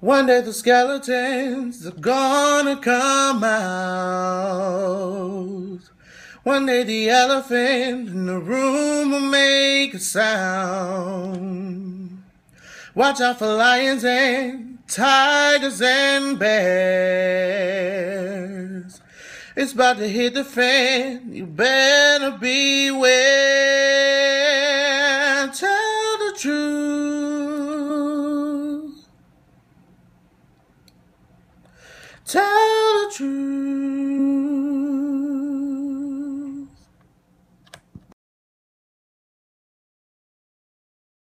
One day the skeletons are gonna come out. One day the elephant in the room will make a sound. Watch out for lions and tigers and bears. It's about to hit the fan. You better beware. Tell the truth. Tell the truth.